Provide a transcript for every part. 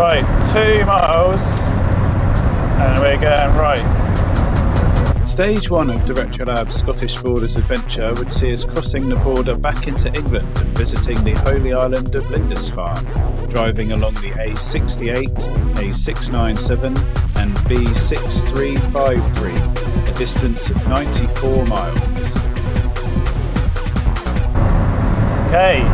Right, two miles, and we're going right. Stage one of the Retro Lab's Scottish Borders adventure would see us crossing the border back into England and visiting the holy island of Lindisfarne, driving along the A68, A697, and B6353, a distance of 94 miles. Okay,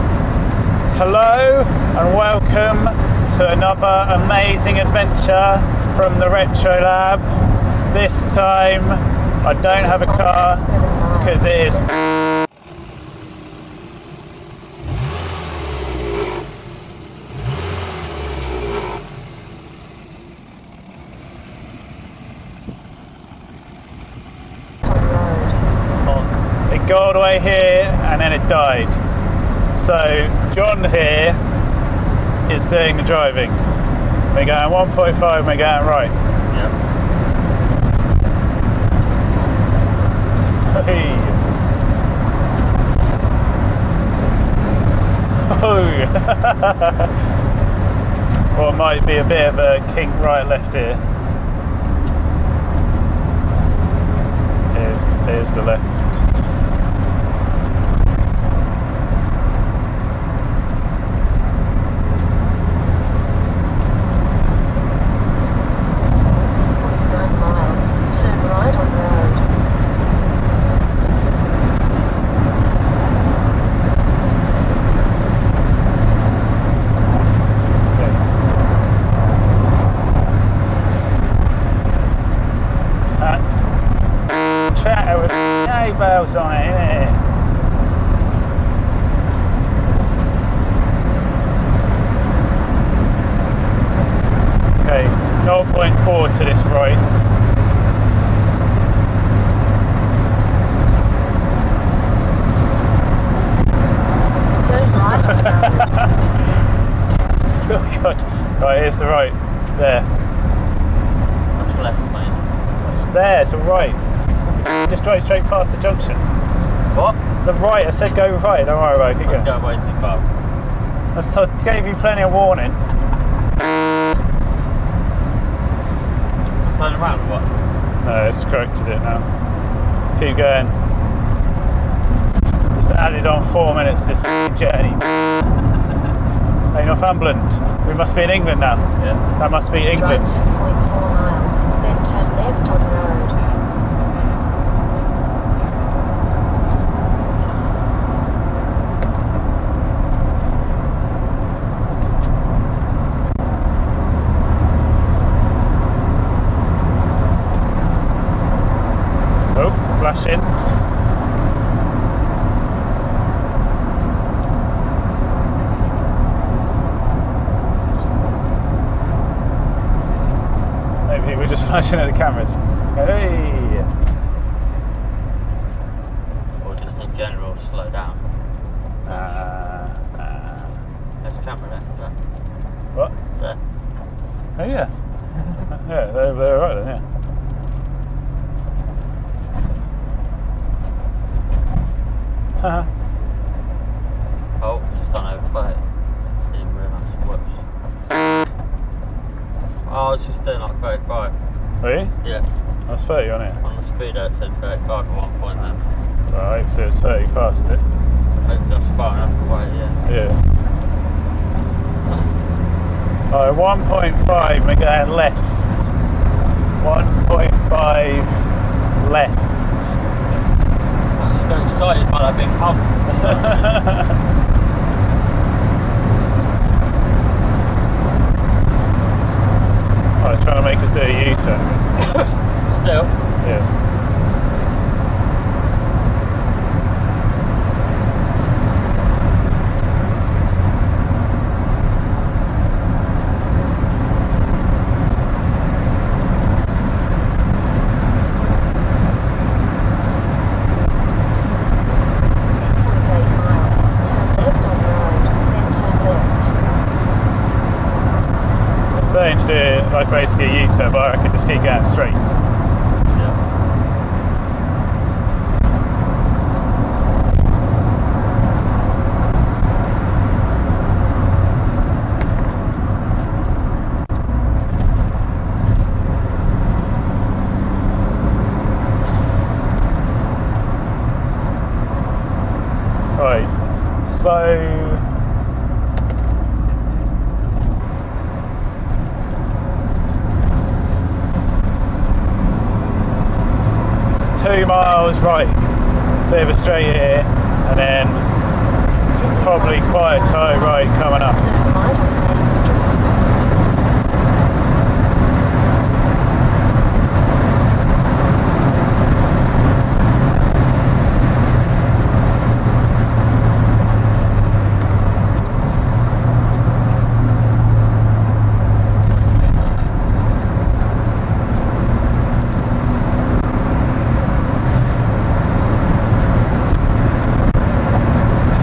hello and welcome to another amazing adventure from the Retro Lab. This time I don't have a car because it is. It got all the way here and then it died. So John here is doing the driving. We're going 1.5, we're going right. Hey. Oh. well, it might be a bit of a kink right left here. Here's, here's the left. On it, innit? Okay, 0.4 to this right. Turn right oh god. Right, here's the right. There. That's left, mate. That's there, it's a right. Just drive straight past the junction. What? The right, I said go right, don't worry about it, keep going. going. way too fast. I gave you plenty of warning. Turn around or what? No, it's corrected it now. Keep going. Just added on four minutes this journey. hey, Northumberland. We must be in England now. Yeah. That must be England. Drive 2.4 miles, then turn left on road. flashing. Maybe we're just flashing at the cameras. Hey! Or just in general, slow down. Uh, uh, There's a camera there. there. What? There. Oh yeah. yeah, they're, they're right then, yeah. oh, just done over 30. Didn't realise. Whoops. Oh, I was just doing like 35. Really? Yeah. That's 30 on it. On the speedo it said 35 at one point then. Well, hopefully it's 30 past it. Hopefully that's far enough away, yeah. Yeah. Alright, 1.5, we're going left. 1.5 left got excited by that big hump. Was trying to make us do a U-turn. Still? Yeah. saying to do like basically a U-turn, but I can just keep going straight. Right. Slow. Two miles right. Bit of a straight here, and then Probably quite a tight ride coming up. Turn right on Main Street.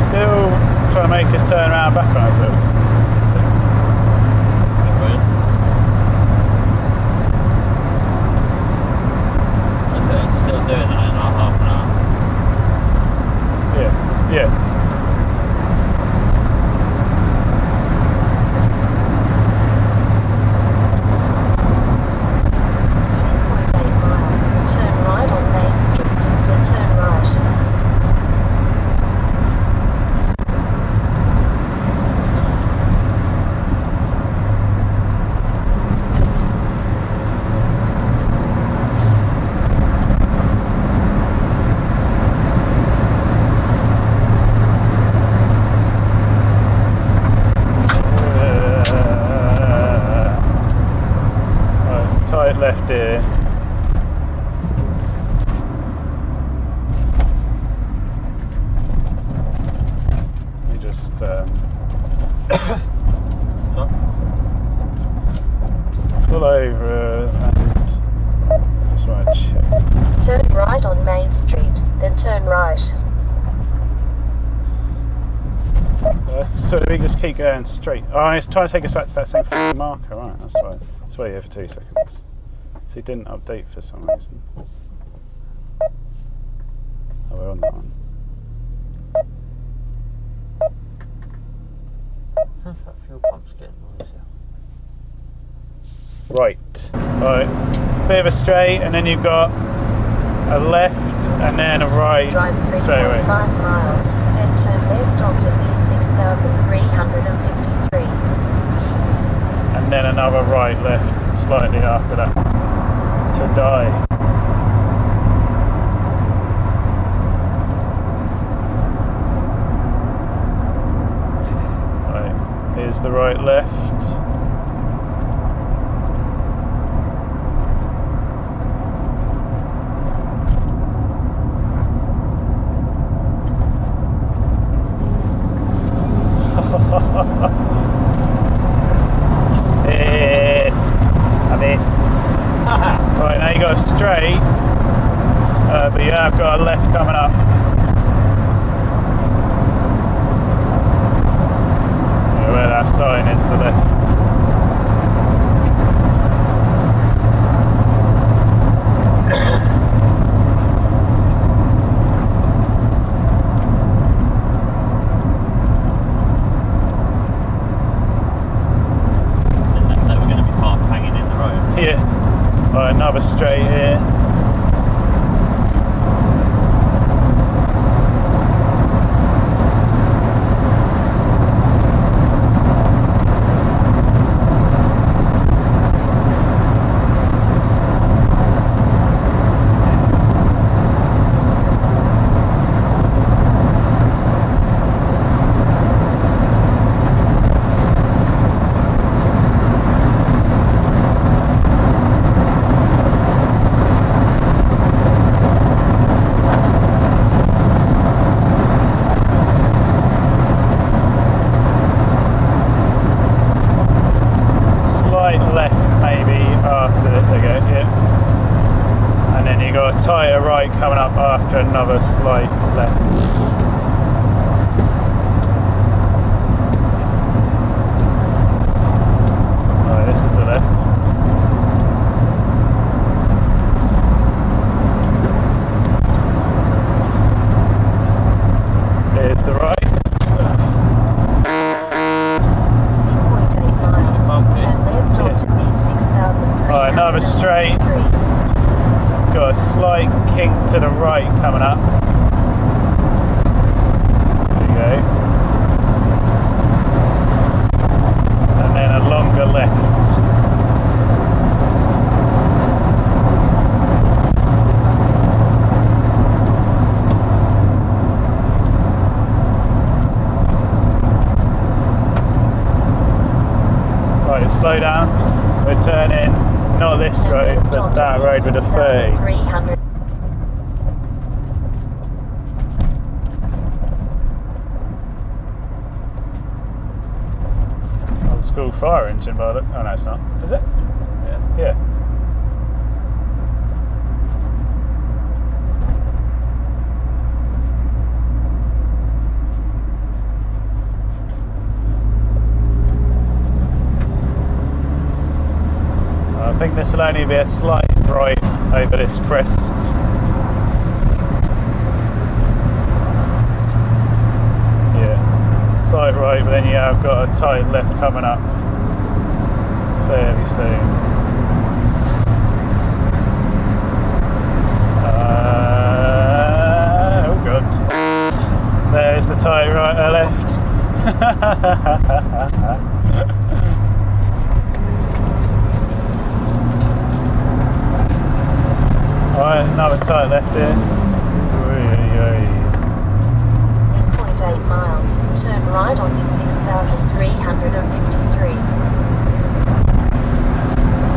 still trying to make us turn around back on ourselves. Okay, still doing that in our half an hour. Yeah, yeah. Point eight miles. Turn right on Main Street. Then turn right. Right, tight left here. We just um, So, pull over and just want to check. Turn right on Main Street. Then turn right. Uh, so we just keep going straight. Oh, it's trying to take us back to that same f***ing marker. Right, that's why. Let's wait here for two seconds. So he didn't update for some reason. Oh, we're on that one. that fuel pump's getting noisier. Right. Right. Bit of a straight, and then you've got a left, and then a right Drive straight away. 3.5 miles. Then turn left onto B6353. And then another right left slightly after that. To die. Right. Here's the right left. Another slight left. Right, this is the left. Here's the right. 8.8 miles. Okay. Turn left onto B6353. Right, another straight. Got a slight kink to the right coming up. slow down. We're turning not this Turn road, left but onto that road with a 30. 6300. Old school fire engine by the look. Oh no, it's not. Is it? Yeah. Yeah. I think this will only be a slight right over this crest. Yeah, slight right, but then you have got a tight left coming up fairly soon. Uh, oh god. There's the tight right uh, left. Alright, another tight left here. Turn right on U6353.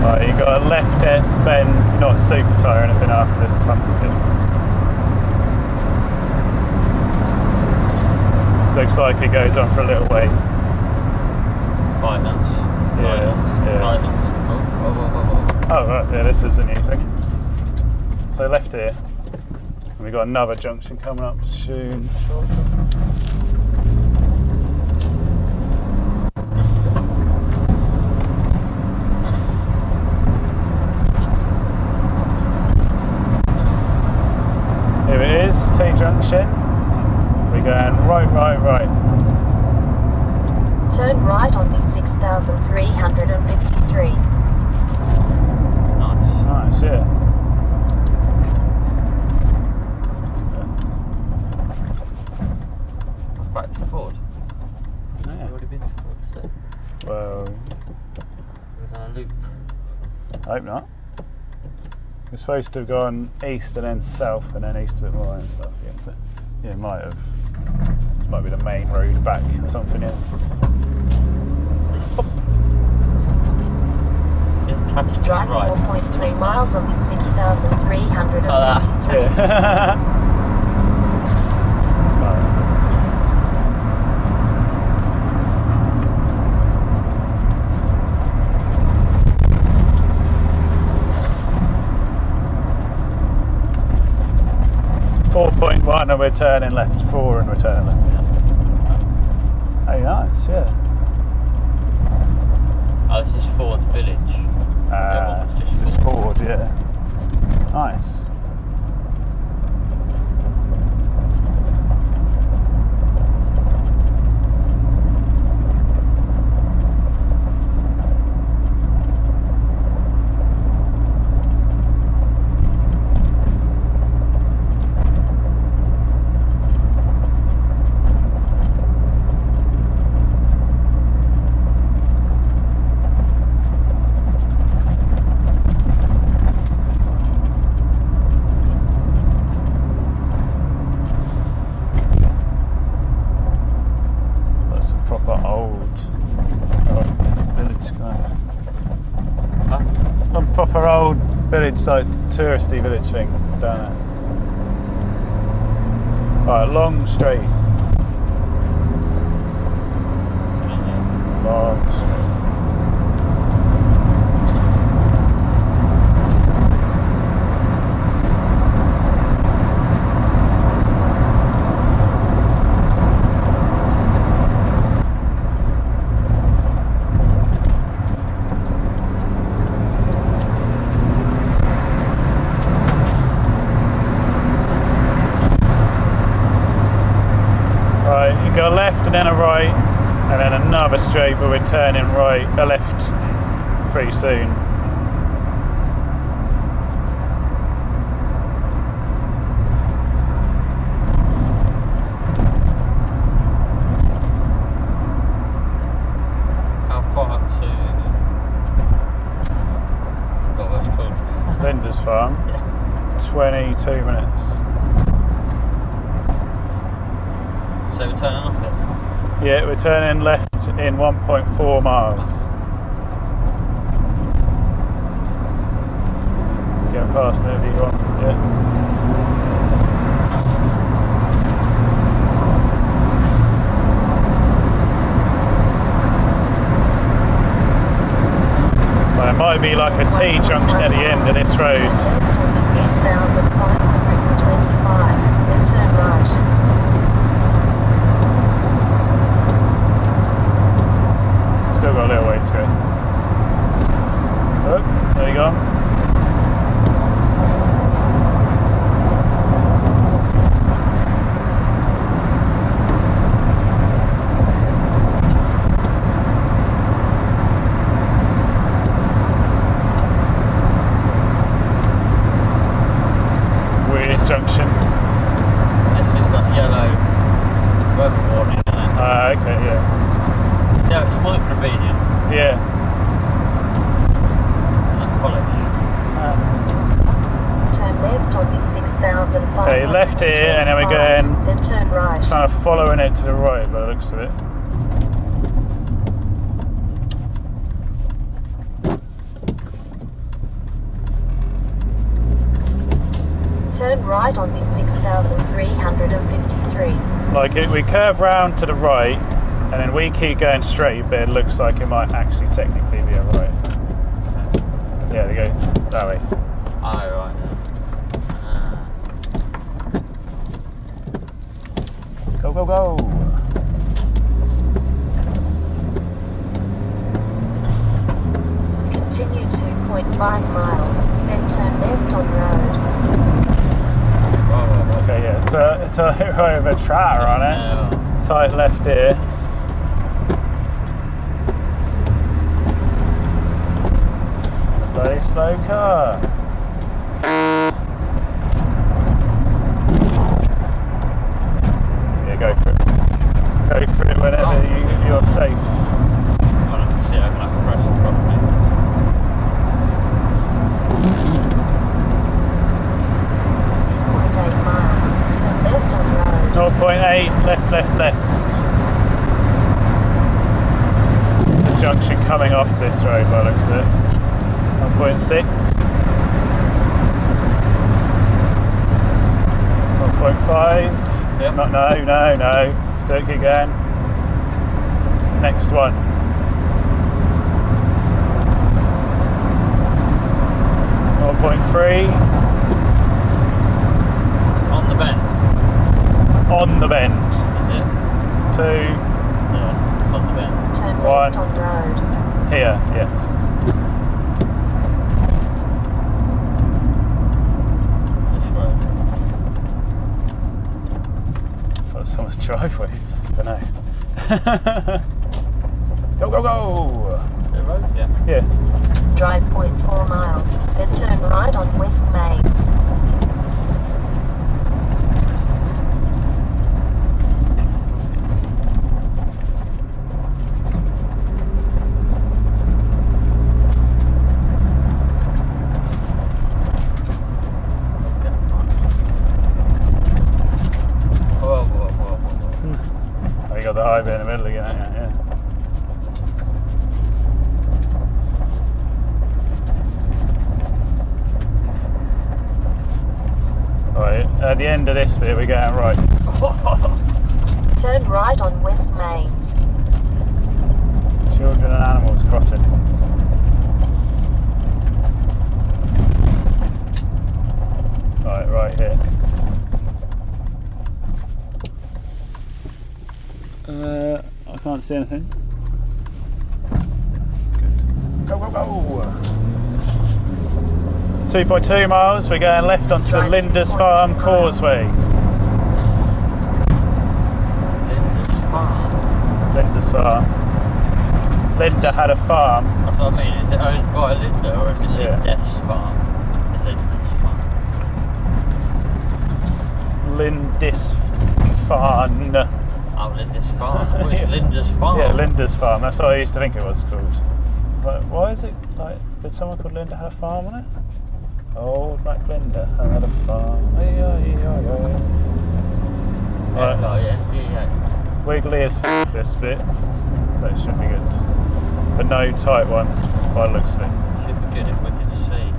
Right, uh, you got a left it, bend, not super tight or anything after this hump. Looks like it goes on for a little way. Finance. Yeah, yeah. Finance. Oh, oh, oh, oh, oh. Oh, right, yeah, this is a new thing. So left here. And we've got another junction coming up soon. Shortly. Here it is, T junction. We're going right, right, right. Turn right on the 6353. Nice. Nice, yeah. Back to Ford. Yeah. We've already been to Ford today. Well, We're on a loop. I hope not. It's supposed to have gone east and then south and then east a bit more and stuff. Yeah, but yeah, it might have. This might be the main road back or something. Yeah. Drive 4.3 miles on the 6,353. 4.1 and we're turning left, 4 and we're turning left. Yeah. Very nice, yeah. Oh, this is Ford Village. Uh, just, just Ford, yeah. Nice. Old, old oh, village, guys. Huh? A proper old village, like touristy village thing down there. Right, long straight. Long straight. Right, you go left and then a right, and another straight, but we're turning right, a left pretty soon. How far to. Forgot what it's called. Linda's Farm, 22 minutes. So we're turning off it. Yeah, we're turning left in 1.4 miles. Get past me if. Yeah. Well, it might be like a T junction at the end of this road. 6,525, then turn right. Got a little way to go. Oh, there you go. Weird junction. It's just that yellow weather warning, isn't it? Ah, okay, yeah. See how it's microvenient Yeah. and polish. Turn left on the 6525. Okay, left here, and then we're going- Then turn right. Kind of following it to the right by the looks of it. Turn right on the 6353. Like it, we curve round to the right, and then we keep going straight, but it looks like it might actually technically be a right. Yeah, they go that way. Oh, right. Yeah. Ah. Go, go, go! Continue 2.5 miles, then turn left on road. Right. Okay, yeah, it's a, it's a right with a tractor on it. Yeah. Tight left here. Very slow car. Yeah, go for it. Go for it whenever Oh. you, you're safe. I can see I can have press it properly. 8.8 miles, turn left on road. 0.8, left, left, left. It's a junction coming off this road by looks of it. 1.6. 1.5. Yep. No, no, no, no. Still keep going. Next one. One point three On the bend, on the bend. is it? Two Yeah, on the bend. Turn One. left on road. Here, yes. This road. thought oh, it was someone's driveway. don't know. go, go, go! Road? Yeah. Yeah. Drive four miles, then turn right on West Mains. Whoa, whoa, whoa, whoa, whoa. Oh, you got the highway in the middle again, haven't you? yeah. Right, at the end of this bit, we're going right. Turn right on West Mains. Children and animals crossing. Right, right here. Uh, I can't see anything. Good. Go, go, go! 2.2 miles, we're going left onto the Linda's Farm miles. Causeway. Linda's farm. Linda's Farm. Linda had a farm. That's what I mean. Is it owned by Linda or is it Yeah. Linda's Linda's farm. Lindisfarne. Linda's farm. Linda's farm. Yeah, Linda's farm. That's what I used to think it was called. It's Like, why is it like? Did someone called Linda have a farm on it? Old Mac Linda had a farm. Hey, oh, oh, oh. Yeah, Right. oh, yeah, yeah, yeah. Wiggly as f- this bit, so it should be good. But no tight ones by the looks of it. Should be good if we could see.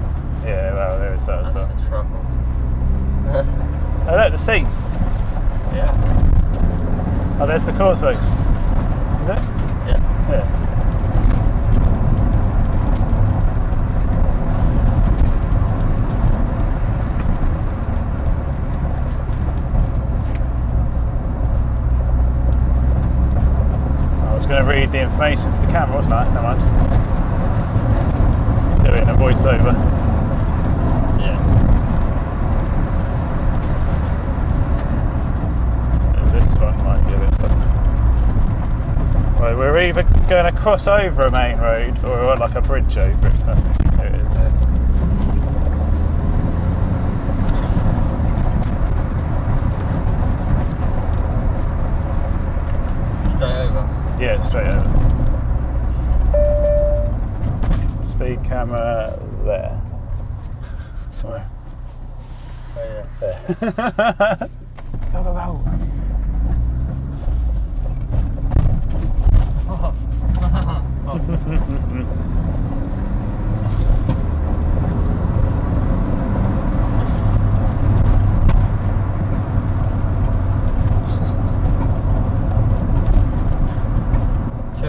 Yeah, well, there is that as That's well. the trouble. Oh, look, the sea. yeah. Oh, there's the causeway. Is it? Yeah. Yeah. I was going to read the information to the camera, wasn't I? Never mind. Do it in a voiceover. Yeah. This one might be a bit fun. We're either going to cross over a main road or like a bridge over it. I think it is. Straight over. Yeah, straight over. Speed camera there. Somewhere. Oh, yeah. There. go, go, go. Two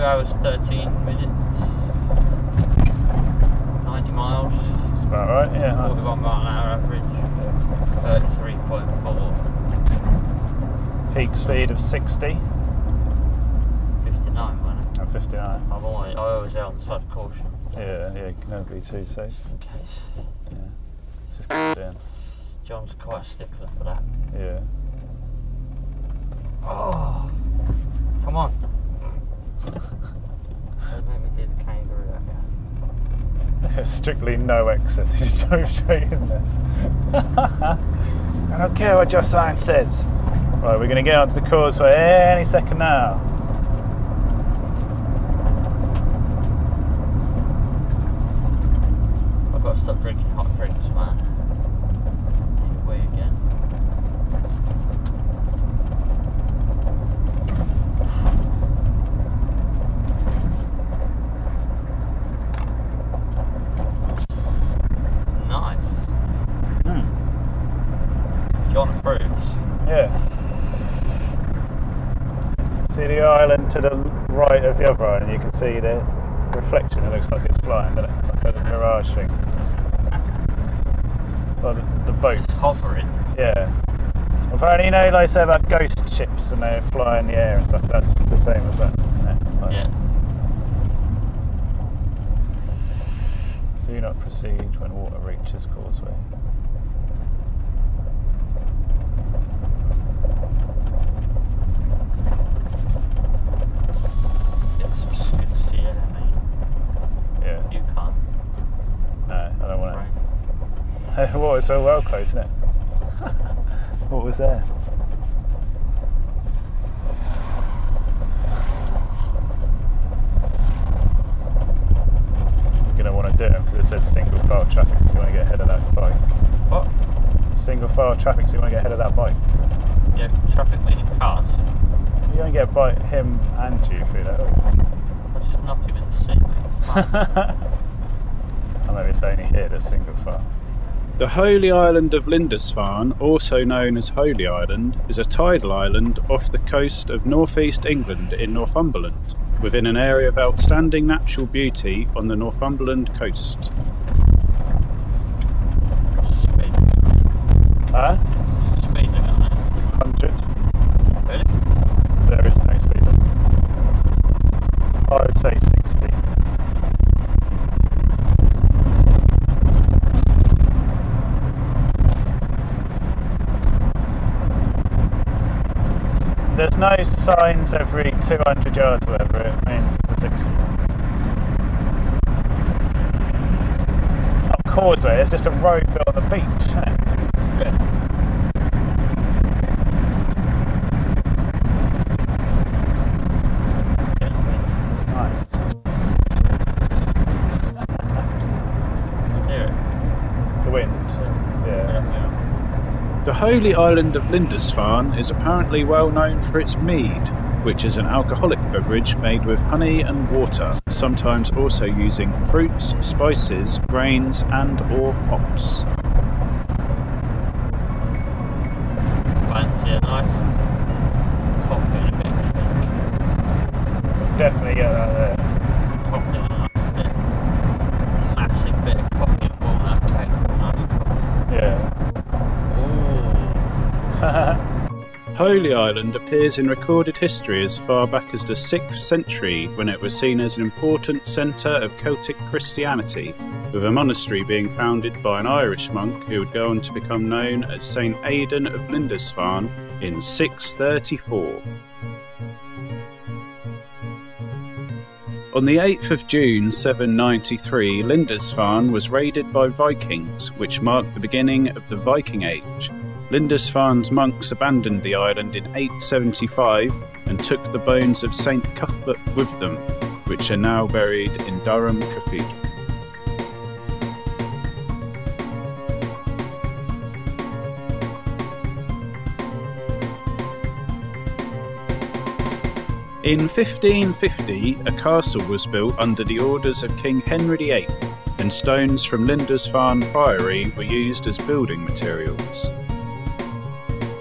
hours, 13 minutes. 90 miles. That's about right, yeah. nice. 41 mile an hour average. 33.4. Peak speed of 60 59, wasn't it? and 59. I'm always, I always err on the side of caution. Yeah, yeah, can never be too safe. In case. It's just going down. John's quite a stickler for that. Yeah. Oh, come on. Don't make me do the kangaroo again. There's strictly no exit. You just go straight in there. I don't care what your sign says. Right, we're going to get onto the causeway any second now. I've got to stop drinking hot drinks, man. Need a wee again. Nice. Hmm. John approves. Yeah. See the island to the right of the other island, you can see the reflection. It looks like it's flying, doesn't it? Like a mirage thing. So the, the boats. Hovering. Yeah. Apparently, you know, like say about ghost ships and they fly in the air and stuff. That's the same as that. Like, Yeah. Do not proceed when water reaches causeway. It's just good to see it, I mean. Yeah. You can't. No, I don't want To. Water's so well close, isn't it? what was there? You're gonna want to do it because it said single file traffic. So you want to get ahead of that bike. What? Single file traffic. So you want to get ahead of that bike. Yeah, traffic meaning cars. You don't get by him and you through that. Just knock him in the seat. I maybe it's only here that's single file. The holy island of Lindisfarne, also known as Holy Island, is a tidal island off the coast of northeast England in Northumberland, within an area of outstanding natural beauty on the Northumberland coast. Huh? Speed limit on it. 100. Really? There is no speed limit. I would say 60. There's no signs every 200 yards, whatever it means it's a 60. Up causeway, it's just a road built on the beach, isn't it? Yeah. Yeah, I mean, Nice. you can hear it. The wind. Yeah, Yeah. yeah. The holy island of Lindisfarne is apparently well known for its mead, which is an alcoholic beverage made with honey and water, sometimes also using fruits, spices, grains, and or hops. Fancy a nice coffee and a bit of cake. Definitely get that there. Coffee and a nice bit. Massive bit of coffee and walnut cake. Nice coffee. Yeah. Ooh. Holy Island appears in recorded history as far back as the 6th century when it was seen as an important centre of Celtic Christianity, with a monastery being founded by an Irish monk who would go on to become known as St Aidan of Lindisfarne in 634. On the 8th of June 793, Lindisfarne was raided by Vikings, which marked the beginning of the Viking Age. Lindisfarne's monks abandoned the island in 875 and took the bones of St Cuthbert with them, which are now buried in Durham Cathedral. In 1550, a castle was built under the orders of King Henry VIII, and stones from Lindisfarne Priory were used as building materials.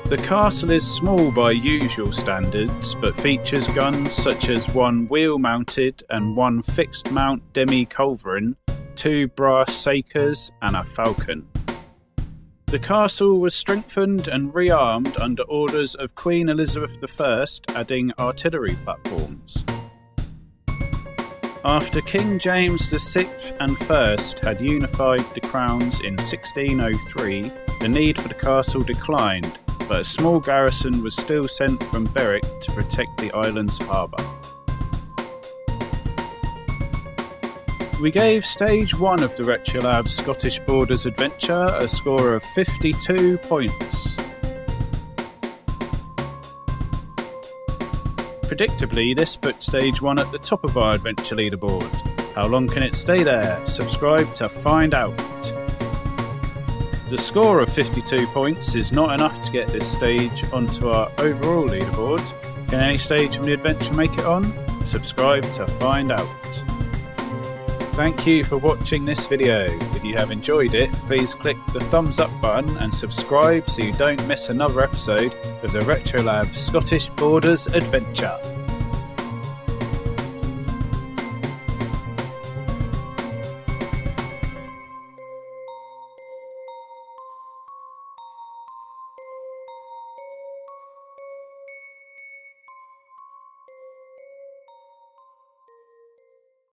The castle is small by usual standards, but features guns such as one wheel mounted and one fixed mount demi culverin, two brass sakers, and a falcon. The castle was strengthened and rearmed under orders of Queen Elizabeth I, adding artillery platforms. After King James VI and I had unified the crowns in 1603, the need for the castle declined, but a small garrison was still sent from Berwick to protect the island's harbour. We gave stage one of the Retrolab Scottish Borders adventure a score of 52 points. Predictably, this put stage one at the top of our adventure leaderboard. How long can it stay there? Subscribe to find out. The score of 52 points is not enough to get this stage onto our overall leaderboard. Can any stage from the adventure make it on? Subscribe to find out. Thank you for watching this video. If you have enjoyed it, please click the thumbs up button and subscribe so you don't miss another episode of the Retrolab Scottish Borders Adventure.